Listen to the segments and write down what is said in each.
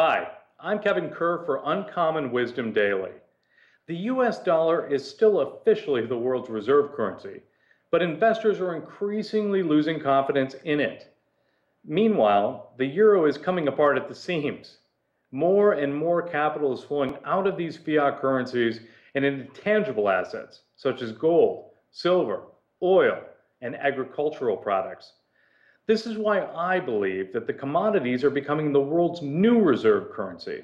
Hi, I'm Kevin Kerr for Uncommon Wisdom Daily. The US dollar is still officially the world's reserve currency, but investors are increasingly losing confidence in it. Meanwhile, the euro is coming apart at the seams. More and more capital is flowing out of these fiat currencies and into tangible assets such as gold, silver, oil, and agricultural products. This is why I believe that the commodities are becoming the world's new reserve currency.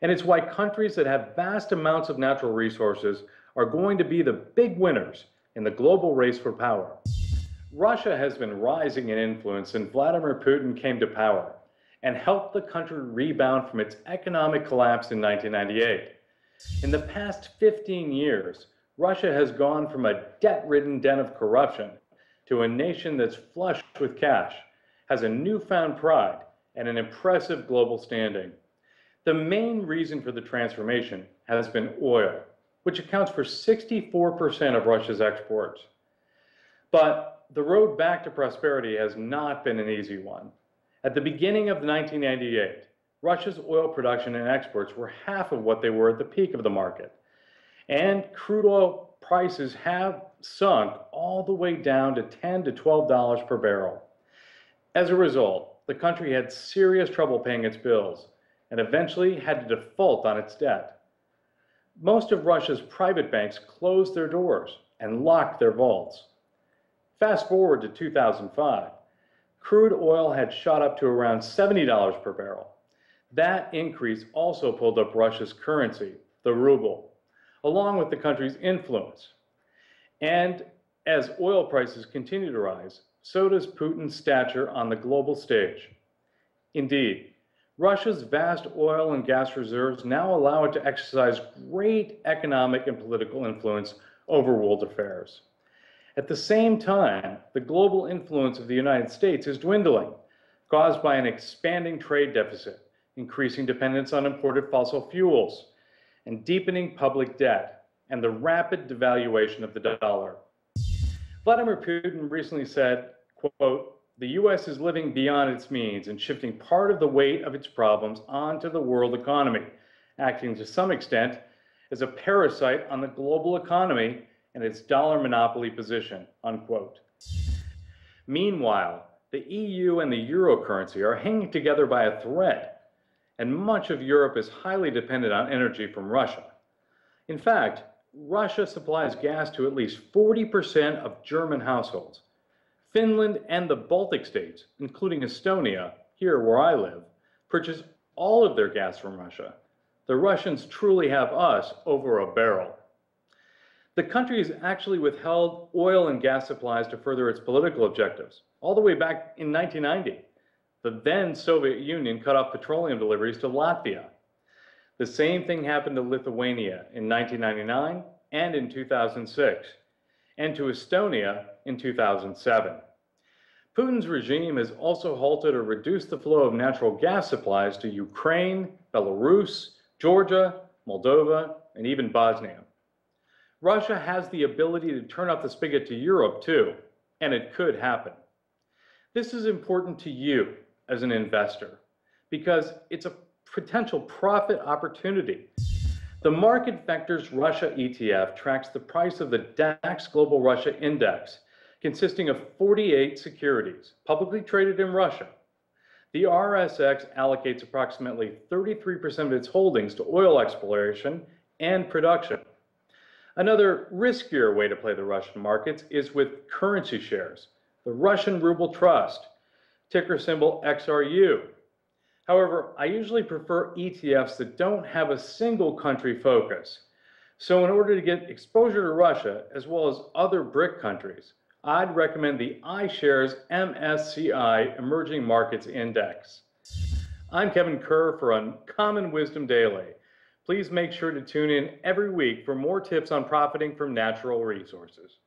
And it's why countries that have vast amounts of natural resources are going to be the big winners in the global race for power. Russia has been rising in influence since Vladimir Putin came to power and helped the country rebound from its economic collapse in 1998. In the past 15 years, Russia has gone from a debt ridden den of corruption to a nation that's flush with cash, has a newfound pride, and an impressive global standing. The main reason for the transformation has been oil, which accounts for 64% of Russia's exports. But the road back to prosperity has not been an easy one. At the beginning of 1998, Russia's oil production and exports were half of what they were at the peak of the market. And crude oil prices have sunk all the way down to 10 to $12 per barrel. As a result, the country had serious trouble paying its bills and eventually had to default on its debt. Most of Russia's private banks closed their doors and locked their vaults. Fast forward to 2005, crude oil had shot up to around $70 per barrel. That increase also pulled up Russia's currency, the ruble, along with the country's influence. And as oil prices continue to rise, so does Putin's stature on the global stage. Indeed, Russia's vast oil and gas reserves now allow it to exercise great economic and political influence over world affairs. At the same time, the global influence of the United States is dwindling, caused by an expanding trade deficit, increasing dependence on imported fossil fuels, and deepening public debt, and the rapid devaluation of the dollar. Vladimir Putin recently said, quote, the U.S. is living beyond its means and shifting part of the weight of its problems onto the world economy, acting to some extent as a parasite on the global economy and its dollar monopoly position, unquote. Meanwhile, the EU and the euro currency are hanging together by a thread and much of Europe is highly dependent on energy from Russia. In fact, Russia supplies gas to at least 40% of German households. Finland and the Baltic states, including Estonia, here where I live, purchase all of their gas from Russia. The Russians truly have us over a barrel. The country has actually withheld oil and gas supplies to further its political objectives, all the way back in 1990 the then Soviet Union cut off petroleum deliveries to Latvia. The same thing happened to Lithuania in 1999 and in 2006, and to Estonia in 2007. Putin's regime has also halted or reduced the flow of natural gas supplies to Ukraine, Belarus, Georgia, Moldova, and even Bosnia. Russia has the ability to turn off the spigot to Europe too, and it could happen. This is important to you as an investor because it's a potential profit opportunity. The Market Vectors Russia ETF tracks the price of the DAX Global Russia Index, consisting of 48 securities publicly traded in Russia. The RSX allocates approximately 33% of its holdings to oil exploration and production. Another riskier way to play the Russian markets is with currency shares. The Russian Ruble Trust ticker symbol XRU. However, I usually prefer ETFs that don't have a single country focus. So in order to get exposure to Russia, as well as other BRIC countries, I'd recommend the iShares MSCI Emerging Markets Index. I'm Kevin Kerr for Uncommon Wisdom Daily. Please make sure to tune in every week for more tips on profiting from natural resources.